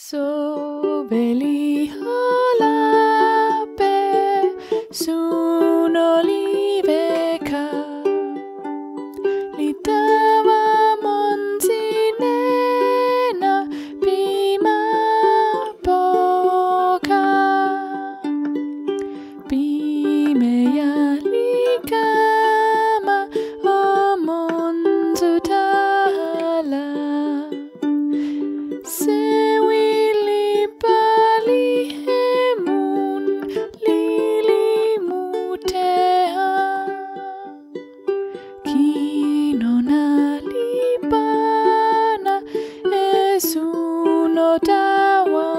So beli halape, so no doubt.